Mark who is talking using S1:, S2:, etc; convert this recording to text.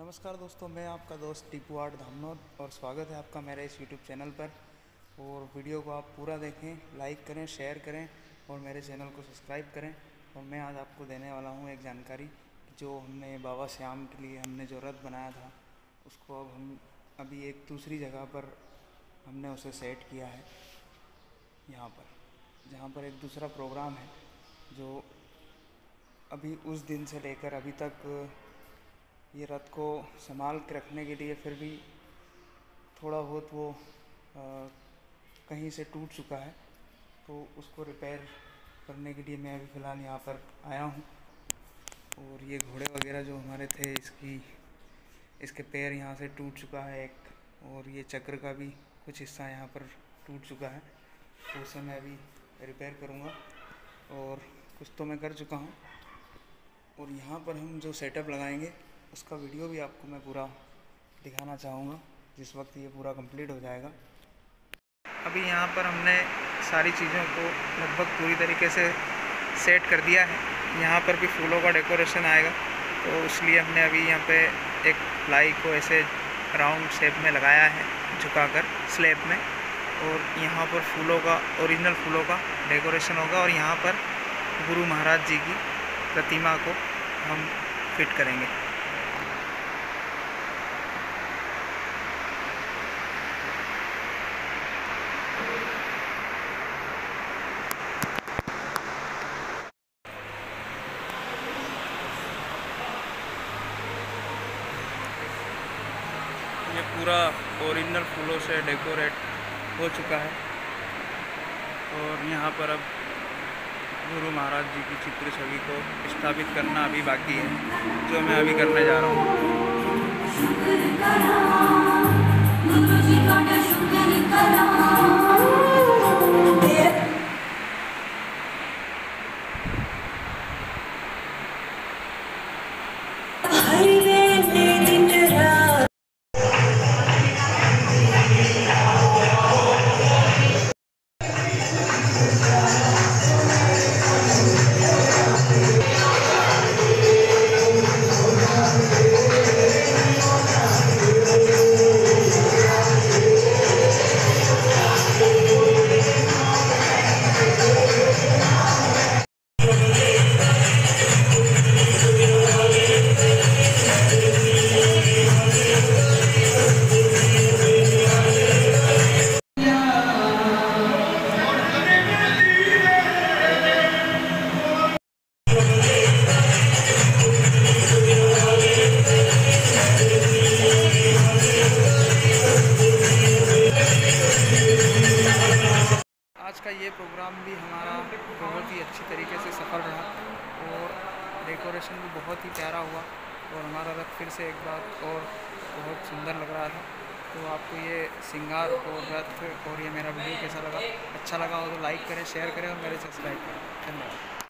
S1: नमस्कार दोस्तों, मैं आपका दोस्त टीपू आर्ट धामनौर और स्वागत है आपका मेरे इस यूट्यूब चैनल पर। और वीडियो को आप पूरा देखें, लाइक करें, शेयर करें और मेरे चैनल को सब्सक्राइब करें। और मैं आज आपको देने वाला हूँ एक जानकारी जो हमने बाबा श्याम के लिए हमने जो रथ बनाया था, उसको अब हम अभी एक दूसरी जगह पर हमने उसे सेट किया है, यहाँ पर, जहाँ पर एक दूसरा प्रोग्राम है जो अभी उस दिन से लेकर अभी तक ये रथ को संभाल के रखने के लिए फिर भी थोड़ा बहुत वो आ, कहीं से टूट चुका है। तो उसको रिपेयर करने के लिए मैं अभी फ़िलहाल यहाँ पर आया हूँ। और ये घोड़े वगैरह जो हमारे थे इसकी इसके पैर यहाँ से टूट चुका है एक। और ये चक्र का भी कुछ हिस्सा यहाँ पर टूट चुका है। तो उसे मैं अभी रिपेयर करूँगा। और कुछ तो मैं कर चुका हूँ। और यहाँ पर हम जो सेटअप लगाएँगे उसका वीडियो भी आपको मैं पूरा दिखाना चाहूँगा, जिस वक्त ये पूरा कंप्लीट हो जाएगा। अभी यहाँ पर हमने सारी चीज़ों को लगभग पूरी तरीके से सेट कर दिया है। यहाँ पर भी फूलों का डेकोरेशन आएगा तो इसलिए हमने अभी यहाँ पे एक प्लाई को ऐसे राउंड शेप में लगाया है, झुकाकर स्लेब में। और यहाँ पर फूलों का ओरिजिनल फूलों का डेकोरेशन होगा और यहाँ पर गुरु महाराज जी की प्रतिमा को हम फिट करेंगे। ये पूरा ओरिजिनल फूलों से डेकोरेट हो चुका है। और यहाँ पर अब गुरु महाराज जी की चित्र छवि को स्थापित करना अभी बाकी है, जो मैं अभी करने जा रहा हूँ। का ये प्रोग्राम भी हमारा बहुत ही अच्छी तरीके से सफल रहा और डेकोरेशन भी बहुत ही प्यारा हुआ और हमारा रथ फिर से एक बार और बहुत सुंदर लग रहा था। तो आपको ये सिंगार और रथ और ये मेरा वीडियो कैसा लगा? अच्छा लगा हो तो लाइक करें शेयर करें और मेरे सब्सक्राइब करें। धन्यवाद।